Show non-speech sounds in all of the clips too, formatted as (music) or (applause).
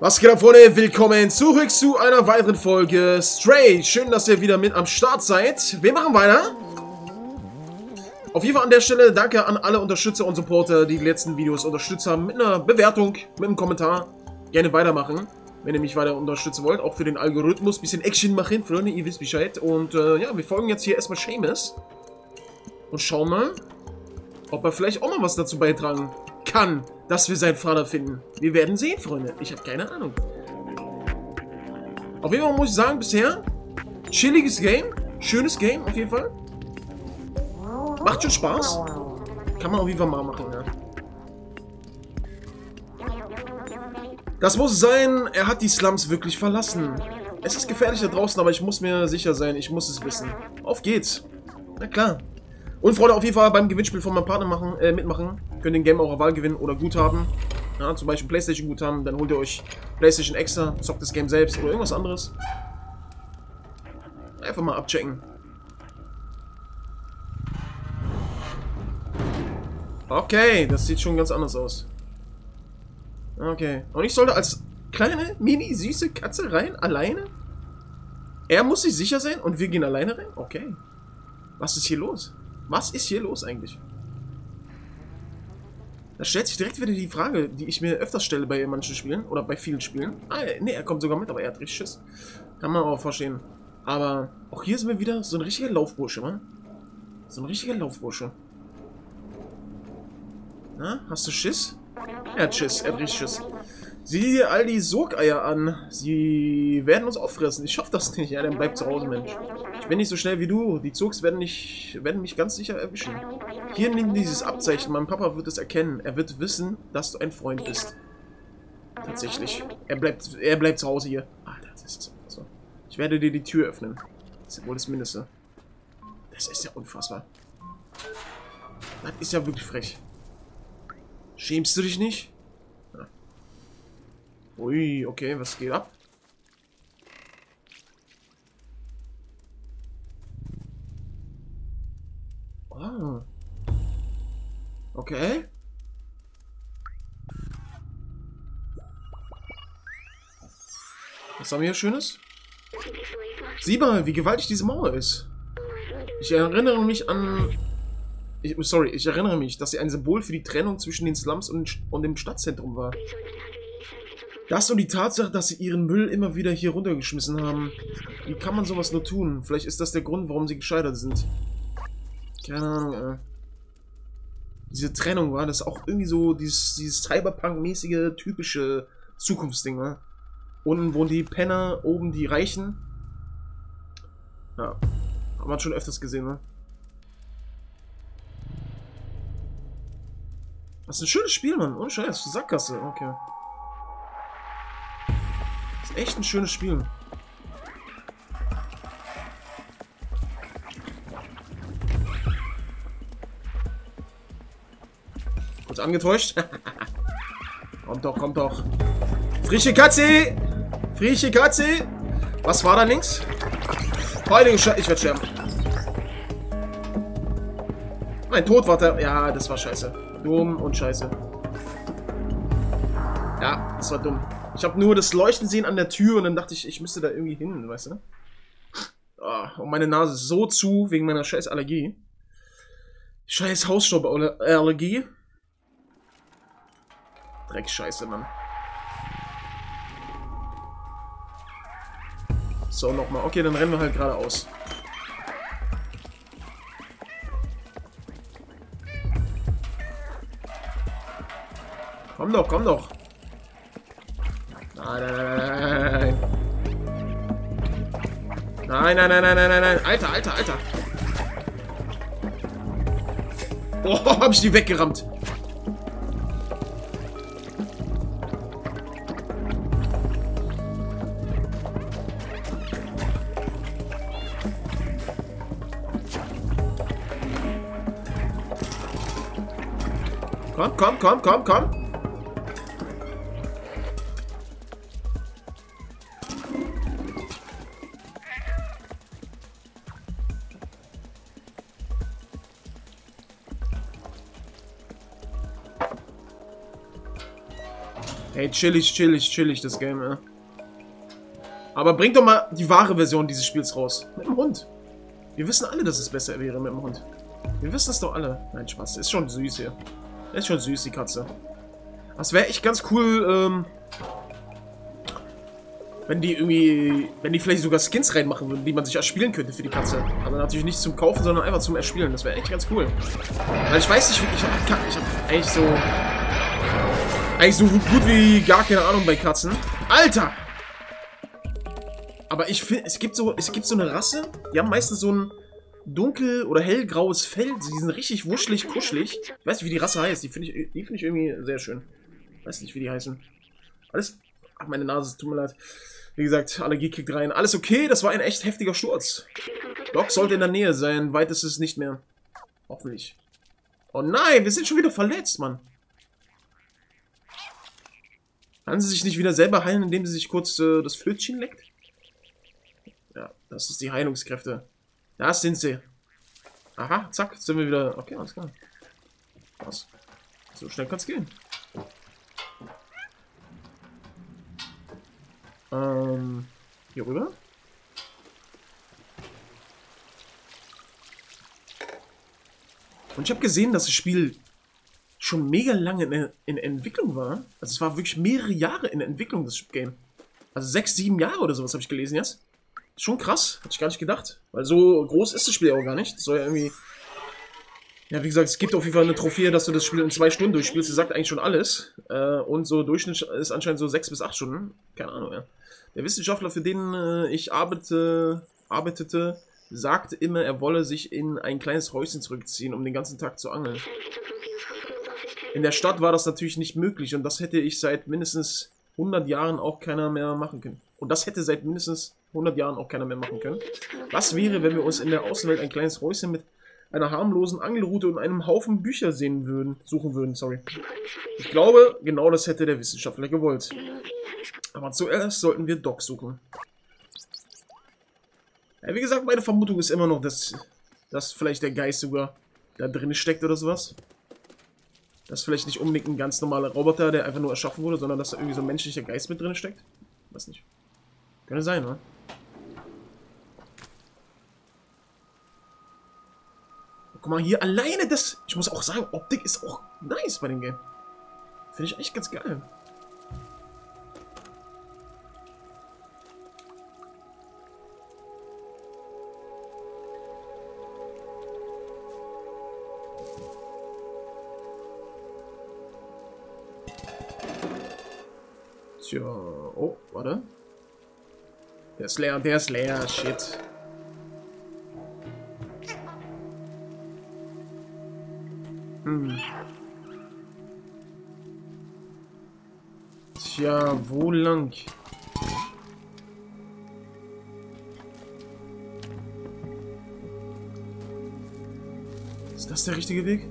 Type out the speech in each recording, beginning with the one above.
Was geht ab, Freunde? Willkommen zurück zu einer weiteren Folge Stray. Schön, dass ihr wieder mit am Start seid. Wir machen weiter. Auf jeden Fall an der Stelle danke an alle Unterstützer und Supporter, die die letzten Videos unterstützt haben. Mit einer Bewertung, mit einem Kommentar. Gerne weitermachen, wenn ihr mich weiter unterstützen wollt. Auch für den Algorithmus. Bisschen Action machen, Freunde, ihr wisst Bescheid. Und äh, ja, wir folgen jetzt hier erstmal Seamus. Und schauen mal, ob er vielleicht auch mal was dazu beitragen kann, dass wir seinen Vater finden. Wir werden sehen, Freunde. Ich habe keine Ahnung. Auf jeden Fall muss ich sagen, bisher chilliges Game. Schönes Game, auf jeden Fall. Macht schon Spaß. Kann man auf jeden Fall mal machen, ja. Das muss sein, er hat die Slums wirklich verlassen. Es ist gefährlich da draußen, aber ich muss mir sicher sein, ich muss es wissen. Auf geht's. Na klar. Und Freunde, auf jeden Fall beim Gewinnspiel von meinem Partner machen, äh, mitmachen. Könnt den Game eurer Wahl gewinnen oder Guthaben. Ja, zum Beispiel Playstation Guthaben, dann holt ihr euch Playstation extra, zockt das Game selbst oder irgendwas anderes. Einfach mal abchecken. Okay, das sieht schon ganz anders aus. Okay. Und ich sollte als kleine, mini, süße Katze rein? Alleine? Er muss sich sicher sein und wir gehen alleine rein? Okay. Was ist hier los? Was ist hier los eigentlich? Da stellt sich direkt wieder die Frage, die ich mir öfters stelle bei manchen Spielen oder bei vielen Spielen. Ah, ne, er kommt sogar mit, aber er hat richtig Schiss. Kann man auch verstehen. Aber auch hier sind wir wieder so ein richtiger Laufbursche, wa? So ein richtiger Laufbursche. Na, hast du Schiss? Er hat Schiss, er hat richtig Schiss. Sieh dir all die Sogeier an. Sie werden uns auffressen. Ich schaff das nicht. Ja, dann bleib zu Hause, Mensch. Ich bin nicht so schnell wie du. Die Zugs werden, nicht, werden mich ganz sicher erwischen. Hier nimm dieses Abzeichen. Mein Papa wird es erkennen. Er wird wissen, dass du ein Freund bist. Tatsächlich. Er bleibt, er bleibt zu Hause hier. Alter, das ist unfassbar. Ich werde dir die Tür öffnen. Das ist ja wohl das Mindeste. Das ist ja unfassbar. Das ist ja wirklich frech. Schämst du dich nicht? Ui, okay, was geht ab? Oh. Okay. Was haben wir hier Schönes? Sieh mal, wie gewaltig diese Mauer ist. Ich erinnere mich an... Ich, sorry, ich erinnere mich, dass sie ein Symbol für die Trennung zwischen den Slums und, und dem Stadtzentrum war. Das und die Tatsache, dass sie ihren Müll immer wieder hier runtergeschmissen haben. Wie kann man sowas nur tun? Vielleicht ist das der Grund, warum sie gescheitert sind. Keine Ahnung, ey. Diese Trennung war das auch irgendwie so dieses, dieses Cyberpunk-mäßige, typische Zukunftsding, ne? Unten wohnen die Penner, oben die Reichen. Ja, haben wir schon öfters gesehen, ne? Das ist ein schönes Spiel, Mann. Ohne Scheiß. Sackgasse. Okay. Das ist echt ein schönes Spiel. Kurz angetäuscht. (laughs) kommt doch, kommt doch. Frische Katze! Frische Katze! Was war da links? Heilige Scheiße, ich werde sterben. Mein Tod war da. Ja, das war scheiße. Dumm und scheiße. Ja, das war dumm. Ich habe nur das Leuchten sehen an der Tür und dann dachte ich, ich müsste da irgendwie hin, weißt du? Oh, und meine Nase ist so zu wegen meiner scheiß Allergie. Scheiß Hausstauballergie. Dreckscheiße, Mann. So, nochmal. Okay, dann rennen wir halt geradeaus. Komm doch, komm doch. Nein, nein, nein, nein. Nein, nein, nein, nein, nein, nein, nein. Alter, alter, alter. Oh, (laughs) hab ich die weggerammt. Komm, komm, komm, komm, komm. Hey, chillig, chillig, chillig, das Game, ja. Aber bringt doch mal die wahre Version dieses Spiels raus. Mit dem Hund. Wir wissen alle, dass es besser wäre mit dem Hund. Wir wissen es doch alle. Nein, Spaß. Ist schon süß hier. Ist schon süß, die Katze. Das wäre echt ganz cool, ähm, wenn die irgendwie, wenn die vielleicht sogar Skins reinmachen würden, die man sich erspielen könnte für die Katze. Aber natürlich nicht zum Kaufen, sondern einfach zum Erspielen. Das wäre echt ganz cool. Weil ich weiß nicht, ich habe ich hab eigentlich so, eigentlich so gut wie gar keine Ahnung bei Katzen. Alter! Aber ich finde, es gibt so, es gibt so eine Rasse, die haben meistens so ein dunkel- oder hellgraues Fell. Die sind richtig wuschelig, kuschelig. Ich weiß nicht, wie die Rasse heißt. Die finde ich, find ich irgendwie sehr schön. Weiß nicht, wie die heißen. Alles... Ach, meine Nase, tut mir leid. Wie gesagt, Allergie kickt rein. Alles okay, das war ein echt heftiger Sturz. Doc sollte in der Nähe sein, weit ist es nicht mehr. Hoffentlich. Oh nein, wir sind schon wieder verletzt, Mann. Kann sie sich nicht wieder selber heilen, indem sie sich kurz äh, das Flötchen leckt? Ja, das ist die Heilungskräfte. Da sind sie. Aha, zack, sind wir wieder... Okay, alles klar. Was? So schnell kann es gehen. Ähm, hier rüber. Und ich habe gesehen, dass das Spiel schon mega lange in, in, Entwicklung war. Also es war wirklich mehrere Jahre in Entwicklung, das Game. Also sechs, sieben Jahre oder sowas habe ich gelesen jetzt. Schon krass, hätte ich gar nicht gedacht. Weil so groß ist das Spiel auch gar nicht. Das soll ja irgendwie... Ja, wie gesagt, es gibt auf jeden Fall eine Trophäe, dass du das Spiel in zwei Stunden durchspielst. Das sagt eigentlich schon alles. Äh, und so Durchschnitt ist anscheinend so sechs bis acht Stunden. Keine Ahnung, ja. Der Wissenschaftler, für den äh, ich arbeite, arbeitete, sagte immer, er wolle sich in ein kleines Häuschen zurückziehen, um den ganzen Tag zu angeln. In der Stadt war das natürlich nicht möglich und das hätte ich seit mindestens 100 Jahren auch keiner mehr machen können. Und das hätte seit mindestens 100 Jahren auch keiner mehr machen können. Was wäre, wenn wir uns in der Außenwelt ein kleines Häuschen mit einer harmlosen Angelroute und einem Haufen Bücher sehen würden, suchen würden, sorry. Ich glaube, genau das hätte der Wissenschaftler gewollt. Aber zuerst sollten wir Doc suchen. Ja, wie gesagt, meine Vermutung ist immer noch, dass, dass vielleicht der Geist sogar da drin steckt oder sowas. Das ist vielleicht nicht unbedingt ein ganz normaler Roboter, der einfach nur erschaffen wurde, sondern dass da irgendwie so ein menschlicher Geist mit drin steckt. Weiß nicht. Könnte sein, ne? Guck mal, hier alleine das... Ich muss auch sagen, Optik ist auch nice bei dem Game. Finde ich echt ganz geil. Tja, oh, warte. Der ist leer, der ist leer, shit. Hm. Tja, wo lang? Ist das der richtige Weg?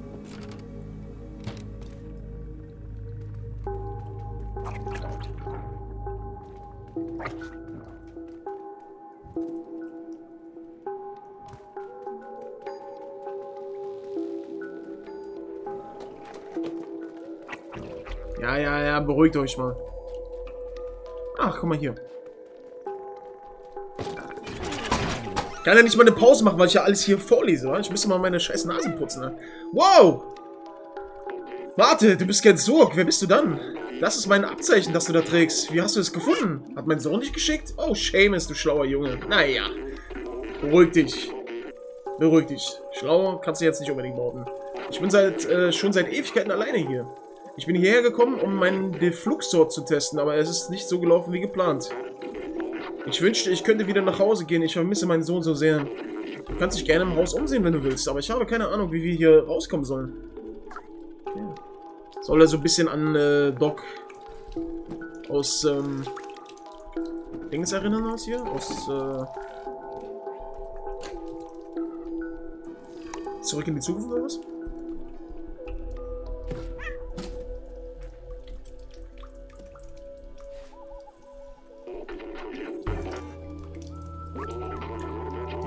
Beruhigt euch mal. Ach, guck mal hier. Kann ja nicht mal eine Pause machen, weil ich ja alles hier vorlese, oder? Ich müsste mal meine scheiß Nase putzen, ne? Wow! Warte, du bist kein Sorg. Wer bist du dann? Das ist mein Abzeichen, das du da trägst. Wie hast du es gefunden? Hat mein Sohn dich geschickt? Oh, Seamus, du schlauer Junge. Naja. Beruhig dich. Beruhig dich. Schlauer kannst du jetzt nicht unbedingt bauen. Ich bin seit äh, schon seit Ewigkeiten alleine hier. Ich bin hierher gekommen, um meinen Defluxor zu testen, aber es ist nicht so gelaufen wie geplant. Ich wünschte, ich könnte wieder nach Hause gehen. Ich vermisse meinen Sohn so sehr. Du kannst dich gerne im Haus umsehen, wenn du willst, aber ich habe keine Ahnung, wie wir hier rauskommen sollen. Ja. Soll er so ein bisschen an äh, Doc aus ähm, Dings erinnern aus hier? Aus äh, Zurück in die Zukunft oder was?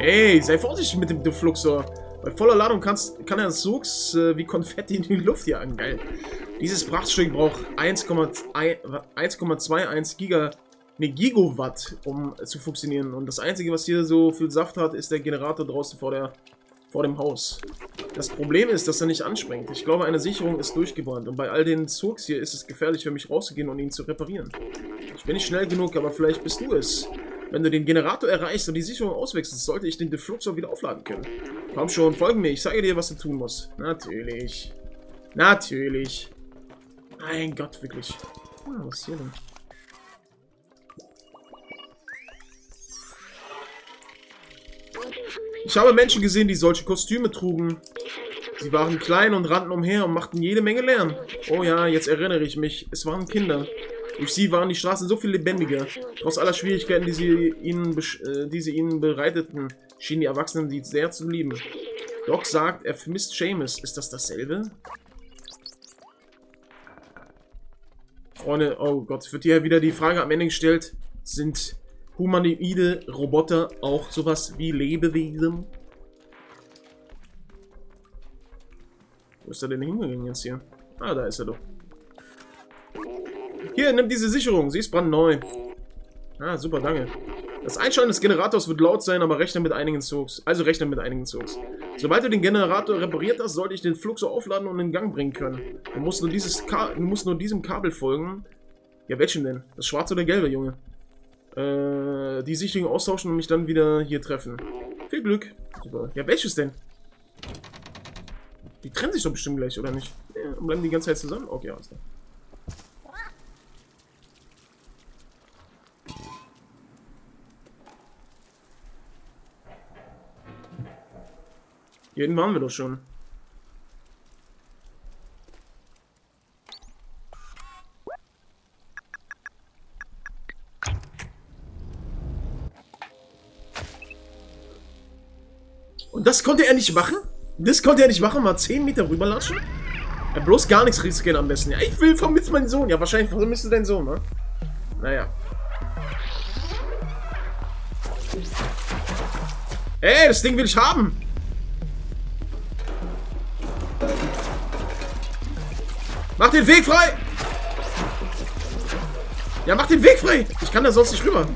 Hey, sei vorsichtig mit dem Defluxor. Bei voller Ladung kannst, kann er Sogs äh, wie Konfetti in die Luft jagen. Geil. Dieses Prachtstück braucht 1,21 Giga, ne, Gigawatt, um zu funktionieren. Und das Einzige, was hier so viel Saft hat, ist der Generator draußen vor, der, vor dem Haus. Das Problem ist, dass er nicht anspringt. Ich glaube, eine Sicherung ist durchgebrannt. Und bei all den Zugs hier ist es gefährlich für mich rauszugehen und ihn zu reparieren. Ich bin nicht schnell genug, aber vielleicht bist du es. Wenn du den Generator erreichst und die Sicherung auswechselst, sollte ich den Defluxor wieder aufladen können. Komm schon, folge mir. Ich zeige dir, was du tun musst. Natürlich. Natürlich. Mein Gott, wirklich. Ah, was ist hier denn? Ich habe Menschen gesehen, die solche Kostüme trugen. Sie waren klein und rannten umher und machten jede Menge Lärm. Oh ja, jetzt erinnere ich mich. Es waren Kinder. Durch sie waren die Straßen so viel lebendiger. Trotz aller Schwierigkeiten, die sie ihnen, äh, die sie ihnen bereiteten, schienen die Erwachsenen sie sehr zu lieben. Doc sagt, er vermisst Seamus. Ist das dasselbe? Freunde, oh Gott, wird hier wieder die Frage am Ende gestellt, sind humanoide Roboter auch sowas wie Lebewesen? Wo ist er denn hingegangen jetzt hier? Ah, da ist er doch. Hier, nimm diese Sicherung. Sie ist brandneu. Ah, super, danke. Das Einschalten des Generators wird laut sein, aber rechne mit einigen Zugs. Also rechne mit einigen Zugs. Sobald du den Generator repariert hast, sollte ich den Fluxor aufladen und in Gang bringen können. Du musst nur, dieses Ka du musst nur diesem Kabel folgen. Ja, welchen denn? Das schwarze oder gelbe, Junge? Äh, die Sicherung austauschen und mich dann wieder hier treffen. Viel Glück. Super. Ja, welches denn? Die trennen sich doch bestimmt gleich, oder nicht? Ja, und bleiben die ganze Zeit zusammen? Okay, alles klar. Hinten waren wir doch schon. Und das konnte er nicht machen? Das konnte er nicht machen, mal 10 Meter rüberlatschen? Ja, bloß gar nichts riskieren am besten. Ja, ich will vermisst meinen Sohn. Ja, wahrscheinlich vermisst du deinen Sohn, ne? Naja. Ey, das Ding will ich haben. Mach den Weg frei! Ja, mach den Weg frei! Ich kann da sonst nicht rüber.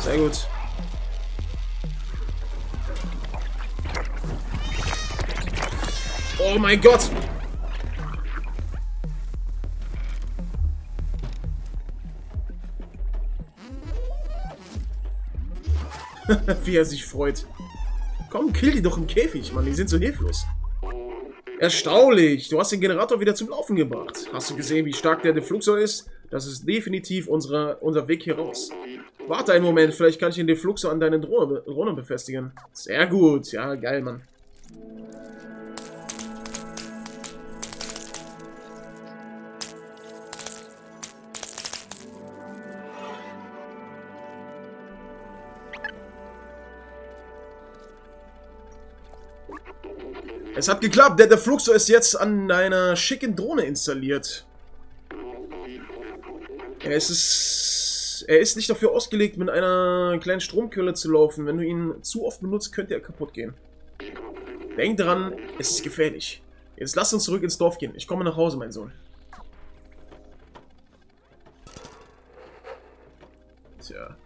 Sehr gut. Oh mein Gott! (laughs) Wie er sich freut. Komm, kill die doch im Käfig, Mann. Die sind so hilflos. Erstaunlich. Du hast den Generator wieder zum Laufen gebracht. Hast du gesehen, wie stark der Defluxor ist? Das ist definitiv unsere, unser Weg hier raus. Warte einen Moment, vielleicht kann ich den Defluxor an deine Drohne, Drohne befestigen. Sehr gut. Ja, geil, Mann. Es hat geklappt. Der, der Fluxo ist jetzt an deiner schicken Drohne installiert. Er ist, er ist nicht dafür ausgelegt, mit einer kleinen Stromquelle zu laufen. Wenn du ihn zu oft benutzt, könnte er kaputt gehen. Denk dran, es ist gefährlich. Jetzt lass uns zurück ins Dorf gehen. Ich komme nach Hause, mein Sohn. Tja.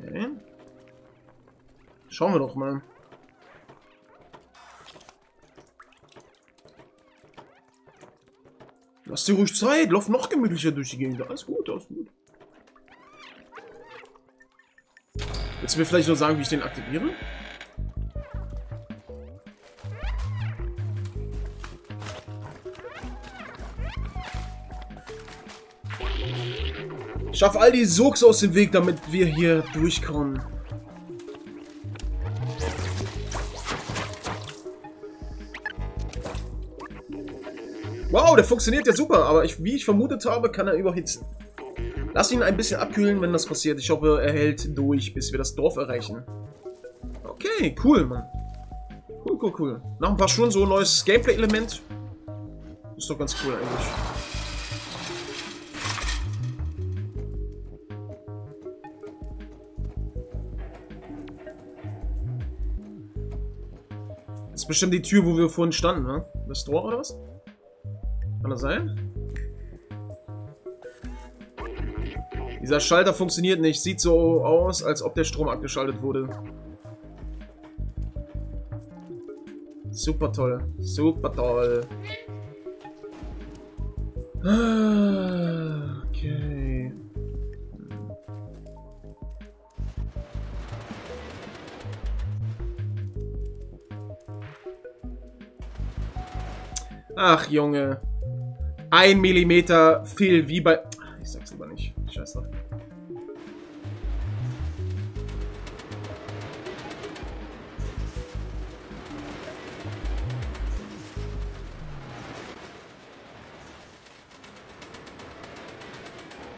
Okay. Schauen wir doch mal. Lass dir ruhig Zeit. Lauf noch gemütlicher durch die Gegend. Alles gut, alles gut. Willst du mir vielleicht noch sagen, wie ich den aktiviere? Schaff all die Sogs aus dem Weg, damit wir hier durchkommen. der funktioniert ja super, aber ich, wie ich vermutet habe, kann er überhitzen. Lass ihn ein bisschen abkühlen, wenn das passiert. Ich hoffe, er hält durch, bis wir das Dorf erreichen. Okay, cool, Mann. Cool, cool, cool. Nach ein paar Stunden so ein neues Gameplay-Element. Ist doch ganz cool eigentlich. Das ist bestimmt die Tür, wo wir vorhin standen, ne? Das Tor oder was? Kann das sein? Dieser Schalter funktioniert nicht. Sieht so aus, als ob der Strom abgeschaltet wurde. Super toll. Super toll. Okay. Ach, Junge. Ein Millimeter viel wie bei... Ich sag's lieber nicht. Scheiß drauf.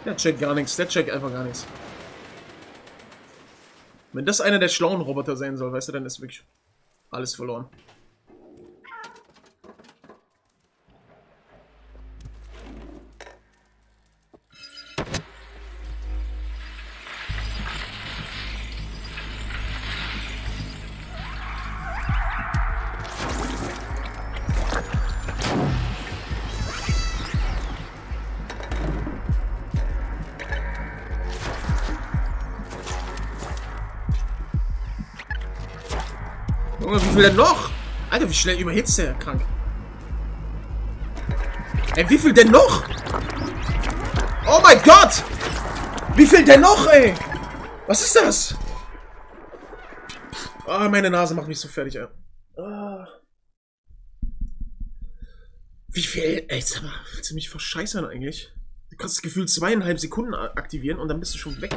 Der checkt gar nichts. Der checkt einfach gar nichts. Wenn das einer der schlauen Roboter sein soll, weißt du, dann ist wirklich alles verloren. Viel denn noch? Alter, wie schnell überhitzt der krank. Ey, wie viel denn noch? Oh mein Gott! Wie viel denn noch, ey? Was ist das? Ah, meine Nase macht mich so fertig, ey. Ah. Wie viel? Ey, sag mal, willst du mich verscheißern eigentlich? Du kannst das Gefühl zweieinhalb Sekunden aktivieren und dann bist du schon weg.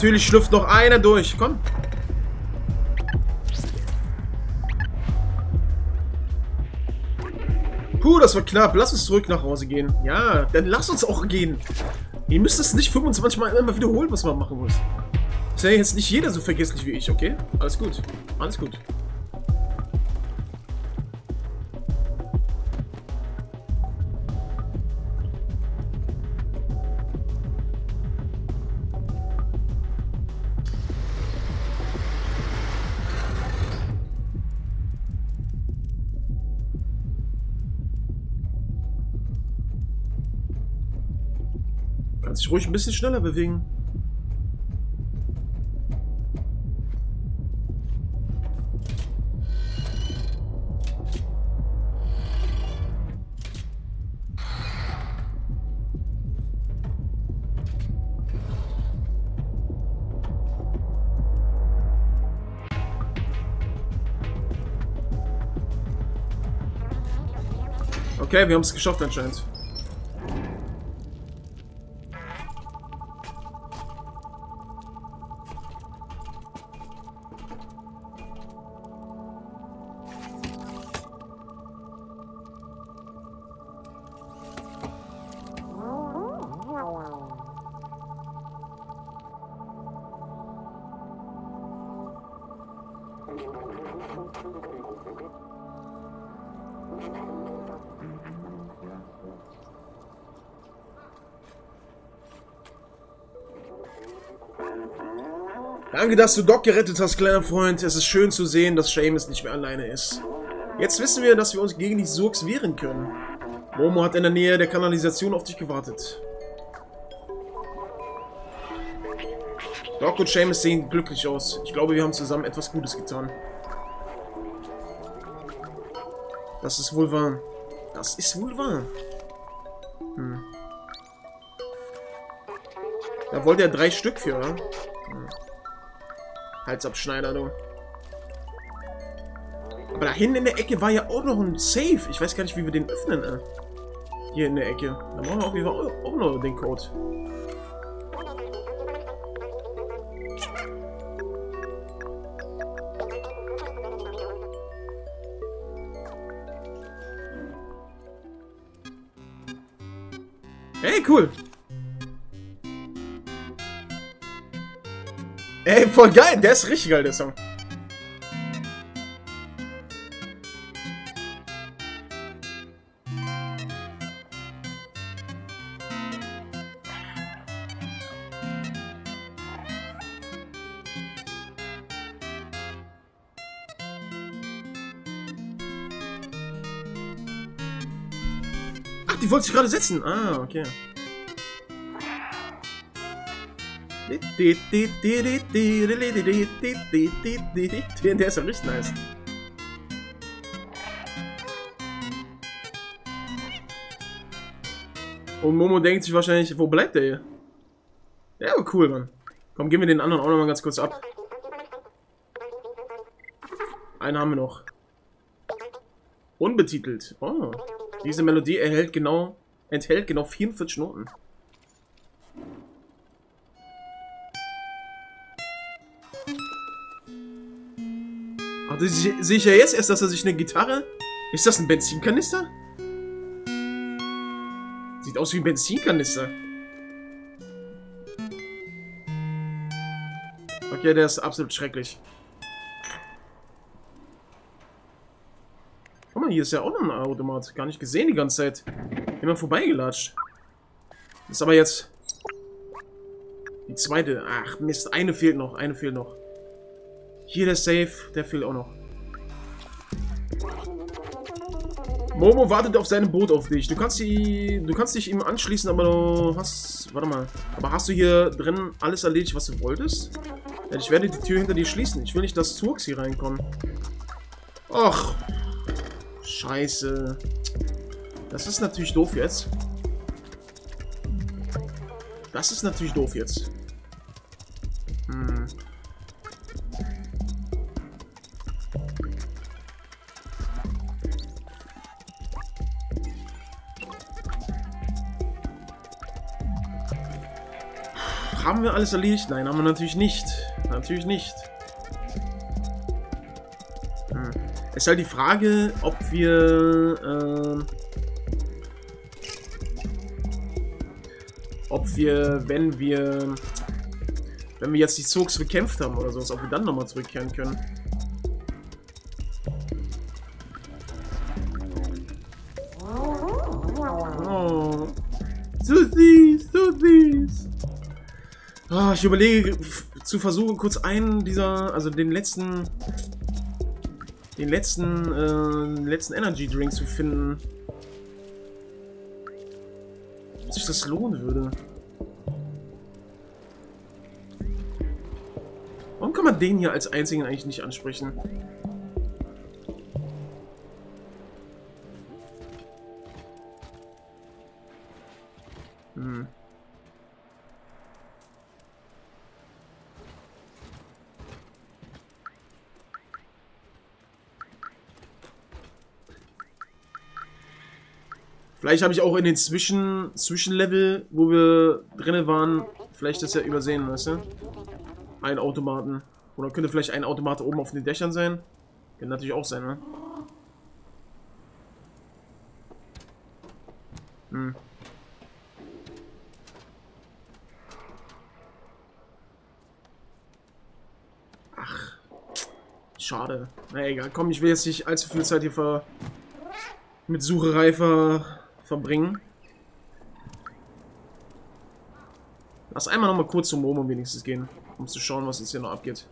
Natürlich schlüpft noch einer durch. Komm. Puh, das war knapp. Lass uns zurück nach Hause gehen. Ja, dann lass uns auch gehen. Ihr müsst es nicht 25 Mal immer wiederholen, was man machen muss. Ist ja jetzt nicht jeder so vergesslich wie ich, okay? Alles gut. Alles gut. Kannst dich ruhig ein bisschen schneller bewegen. Okay, wir haben es geschafft anscheinend. Danke, dass du Doc gerettet hast, kleiner Freund. Es ist schön zu sehen, dass Seamus nicht mehr alleine ist. Jetzt wissen wir, dass wir uns gegen die Surks wehren können. Momo hat in der Nähe der Kanalisation auf dich gewartet. Doc und Seamus sehen glücklich aus. Ich glaube, wir haben zusammen etwas Gutes getan. Das ist wohl wahr. Das ist wohl wahr. Hm. Da wollte er drei Stück für, oder? Hm. Hals abschneider, du. Aber da hinten in der Ecke war ja auch noch ein Safe. Ich weiß gar nicht, wie wir den öffnen. Äh. Hier in der Ecke. Da brauchen wir auf jeden Fall auch noch den Code. Hey, cool. Voll geil. Der ist richtig geil, der Song. Ach, die wollte sich gerade setzen. Ah, okay. Der ist ja richtig nice. Und Momo denkt sich wahrscheinlich, wo bleibt der hier? Ja, cool, Mann. Komm, gehen wir den anderen auch nochmal ganz kurz ab. Einen haben wir noch. Unbetitelt. Oh. Diese Melodie erhält genau, enthält genau 44 Noten. Sehe ich ja jetzt erst, dass er sich eine Gitarre... Ist das ein Benzinkanister? Sieht aus wie ein Benzinkanister. Okay, der ist absolut schrecklich. Guck mal, hier ist ja auch noch ein Automat. Gar nicht gesehen die ganze Zeit. Immer vorbeigelatscht. Ist aber jetzt... Die zweite. Ach, Mist. Eine fehlt noch. Eine fehlt noch. Hier der Safe. Der fehlt auch noch. Momo wartet auf seinem Boot auf dich. Du kannst, die, du kannst dich ihm anschließen, aber du hast... Warte mal. Aber hast du hier drin alles erledigt, was du wolltest? Ja, ich werde die Tür hinter dir schließen. Ich will nicht, dass Turks hier reinkommen. Och. Scheiße. Das ist natürlich doof jetzt. Das ist natürlich doof jetzt. Wir alles erledigt? Nein, haben wir natürlich nicht. Natürlich nicht. Hm. Es ist halt die Frage, ob wir... Äh, ob wir, wenn wir... Wenn wir jetzt die Zogs bekämpft haben oder sowas, ob wir dann nochmal zurückkehren können. Oh, ich überlege zu versuchen, kurz einen dieser, also den letzten, den letzten, äh, letzten Energy Drink zu finden. Ob sich das lohnen würde. Warum kann man den hier als einzigen eigentlich nicht ansprechen? Vielleicht habe ich auch in den Zwischen Zwischenlevel, wo wir drinnen waren, vielleicht das ja übersehen, weißt du? Ein Automaten. Oder könnte vielleicht ein Automat oben auf den Dächern sein? Kann natürlich auch sein, ne? Hm. Ach. Schade. Na egal, komm, ich will jetzt nicht allzu viel Zeit hier ver mit Sucherei ver verbringen. Lass einmal noch mal kurz zum Momo wenigstens gehen, um zu schauen, was jetzt hier noch abgeht.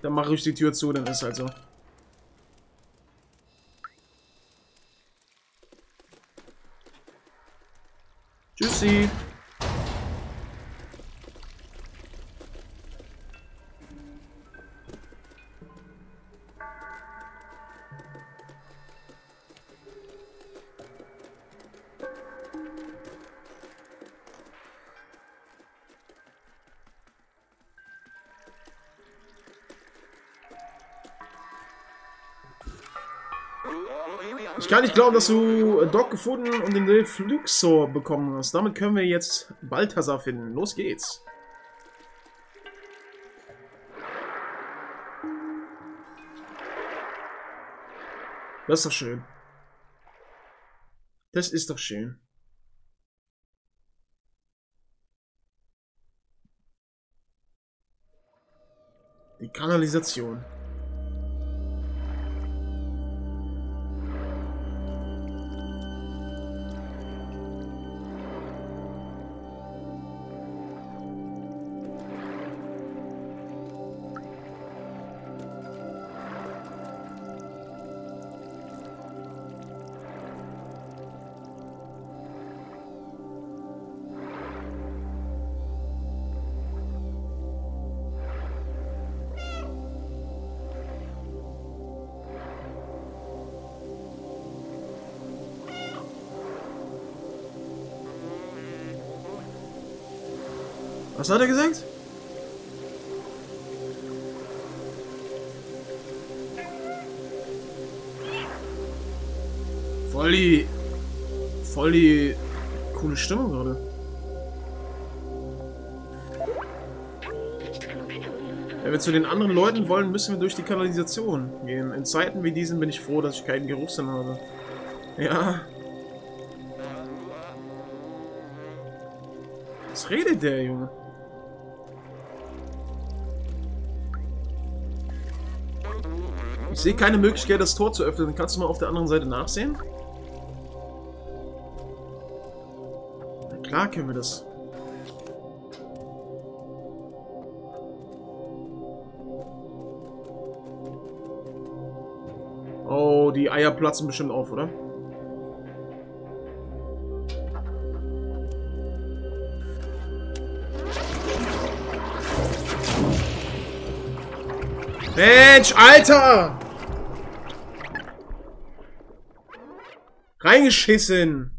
Dann mache ich die Tür zu, dann ist halt so. Tschüssi. kann nicht glauben, dass du äh, Doc gefunden und den Grill bekommen hast. Damit können wir jetzt Balthasar finden. Los geht's. Das ist doch schön. Das ist doch schön. Die Kanalisation. Was hat er gesagt? Voll die... Voll die... Coole Stimmung gerade. Wenn wir zu den anderen Leuten wollen, müssen wir durch die Kanalisation gehen. In Zeiten wie diesen bin ich froh, dass ich keinen Geruchssinn habe. Ja. Was redet der, Junge? Ich sehe keine Möglichkeit, das Tor zu öffnen. Kannst du mal auf der anderen Seite nachsehen? Na klar können wir das. Oh, die Eier platzen bestimmt auf, oder? Mensch, Alter! Reingeschissen!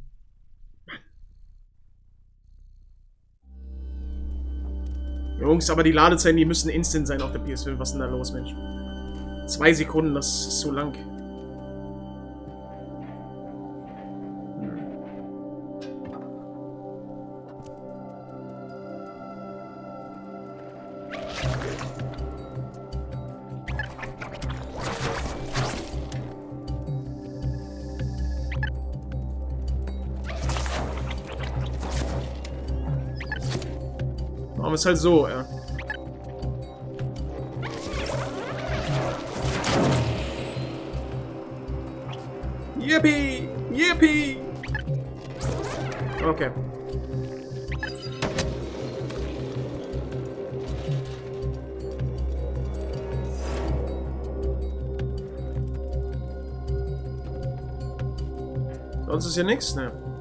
Jungs, aber die Ladezeiten, die müssen instant sein auf der PS5. Was ist denn da los, Mensch? Zwei Sekunden, das ist so lang. Es halt so, ja. Yippie! Yippie! Okay. Sonst ist hier nichts, ne?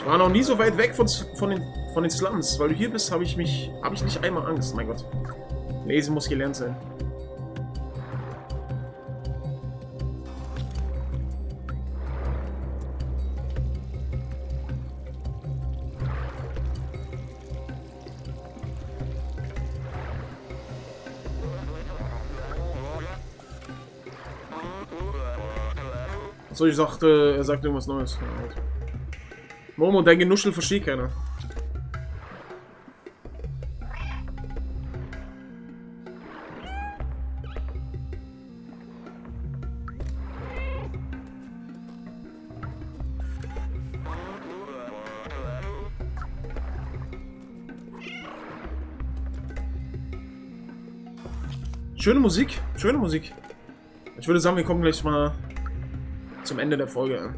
Ich war noch nie so weit weg von, von, den, von den Slums. Weil du hier bist, habe ich mich. habe ich nicht einmal Angst. Mein Gott. Lesen muss gelernt sein. So, ich sagte, er sagt irgendwas Neues. Momo, dein Genuschel versteht keiner. Schöne Musik, schöne Musik. Ich würde sagen, wir kommen gleich mal zum Ende der Folge.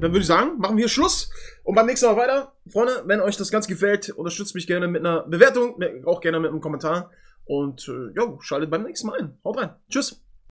Dann würde ich sagen, machen wir Schluss und beim nächsten Mal weiter. Freunde, wenn euch das Ganze gefällt, unterstützt mich gerne mit einer Bewertung, auch gerne mit einem Kommentar und äh, jo, schaltet beim nächsten Mal ein. Haut rein. Tschüss.